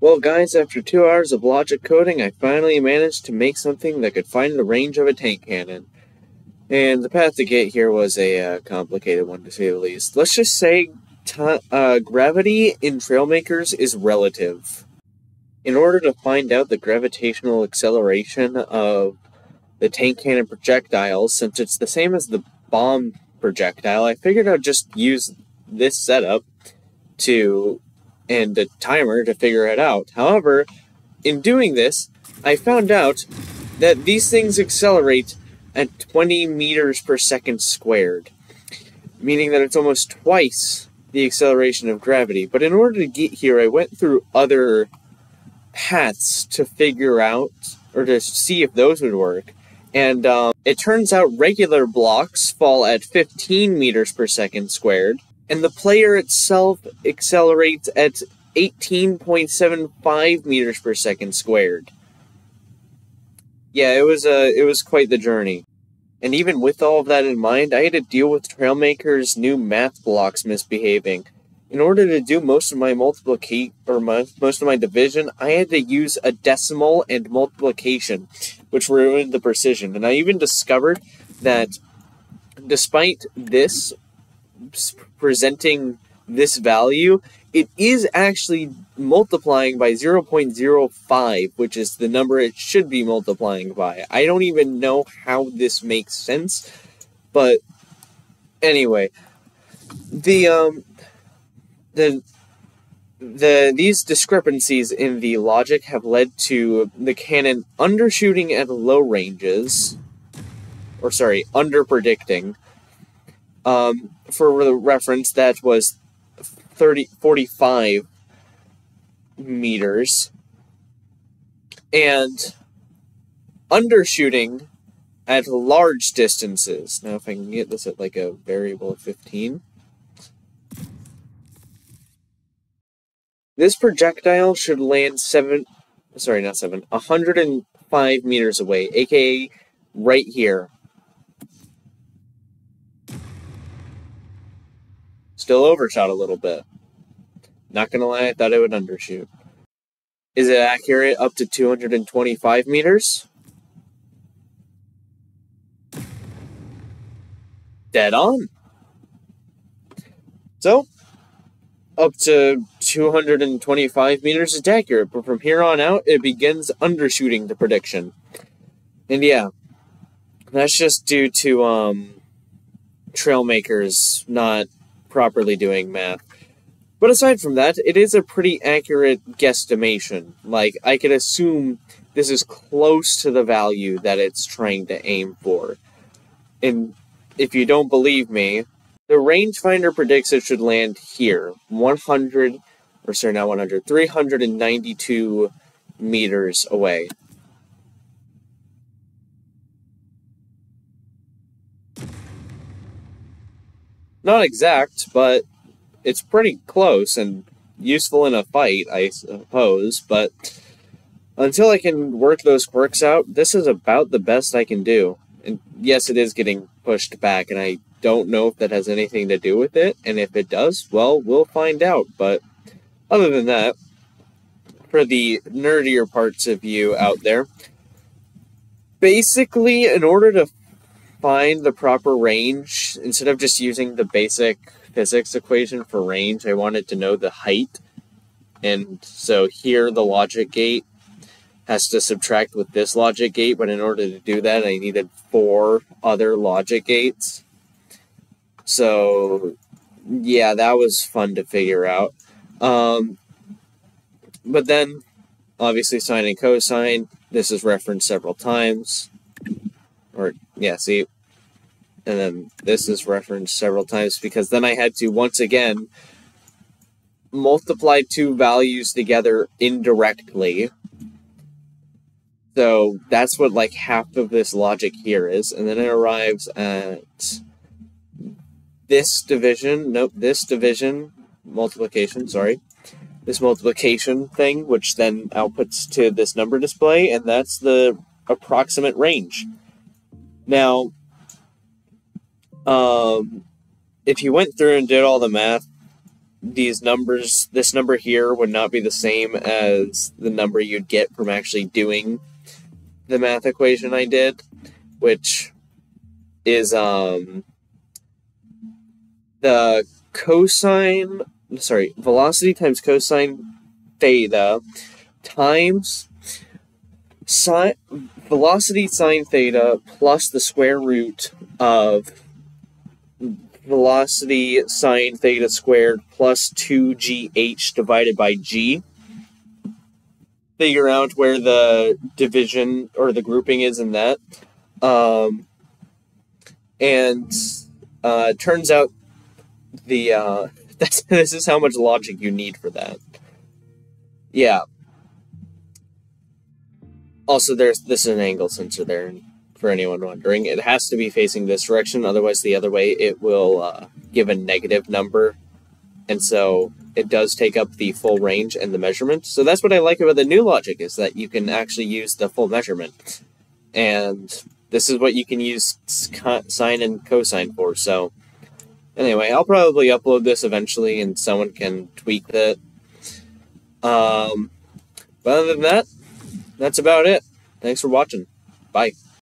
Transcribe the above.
Well, guys, after two hours of logic coding, I finally managed to make something that could find the range of a tank cannon. And the path to get here was a uh, complicated one, to say the least. Let's just say uh, gravity in Trailmakers is relative. In order to find out the gravitational acceleration of the tank cannon projectiles, since it's the same as the bomb projectile, I figured I'd just use this setup to and a timer to figure it out. However, in doing this, I found out that these things accelerate at 20 meters per second squared, meaning that it's almost twice the acceleration of gravity. But in order to get here, I went through other paths to figure out or to see if those would work. And um, it turns out regular blocks fall at 15 meters per second squared, and the player itself accelerates at 18.75 meters per second squared. Yeah, it was a uh, it was quite the journey. And even with all of that in mind, I had to deal with Trailmaker's new math blocks misbehaving. In order to do most of my multiplicate or my, most of my division, I had to use a decimal and multiplication, which ruined the precision. And I even discovered that despite this presenting this value, it is actually multiplying by 0.05, which is the number it should be multiplying by. I don't even know how this makes sense, but anyway, the um the the these discrepancies in the logic have led to the cannon undershooting at low ranges or sorry, under predicting. Um, for the reference, that was 30, 45 meters and undershooting at large distances. Now, if I can get this at like a variable of 15. This projectile should land 7, sorry, not 7, 105 meters away, aka right here. Still overshot a little bit. Not gonna lie, I thought it would undershoot. Is it accurate up to 225 meters? Dead on. So, up to 225 meters is accurate, but from here on out, it begins undershooting the prediction. And yeah, that's just due to um, trailmakers not properly doing math. But aside from that, it is a pretty accurate guesstimation. Like, I could assume this is close to the value that it's trying to aim for. And if you don't believe me, the rangefinder predicts it should land here, 100, or sorry, not 100, 392 meters away. Not exact, but it's pretty close and useful in a fight, I suppose, but until I can work those quirks out, this is about the best I can do. And yes, it is getting pushed back, and I don't know if that has anything to do with it, and if it does, well, we'll find out. But other than that, for the nerdier parts of you out there, basically, in order to find the proper range, instead of just using the basic physics equation for range, I wanted to know the height. And so here the logic gate has to subtract with this logic gate, but in order to do that, I needed four other logic gates. So, yeah, that was fun to figure out. Um, but then, obviously, sine and cosine, this is referenced several times. Yeah, see, and then this is referenced several times because then I had to once again multiply two values together indirectly. So that's what like half of this logic here is, and then it arrives at this division, nope, this division, multiplication, sorry, this multiplication thing, which then outputs to this number display, and that's the approximate range. Now, um, if you went through and did all the math these numbers, this number here would not be the same as the number you'd get from actually doing the math equation I did, which is um, the cosine, sorry, velocity times cosine theta times sine, velocity sine theta plus the square root of velocity sine theta squared plus 2gh divided by g. Figure out where the division or the grouping is in that. Um, and uh, turns out the uh, that's this is how much logic you need for that. Yeah. Also, there's this is an angle sensor there for anyone wondering. It has to be facing this direction, otherwise the other way it will uh, give a negative number. And so it does take up the full range and the measurement. So that's what I like about the new logic is that you can actually use the full measurement. And this is what you can use sine and cosine for. So anyway, I'll probably upload this eventually and someone can tweak it. Um, but other than that, that's about it. Thanks for watching. Bye.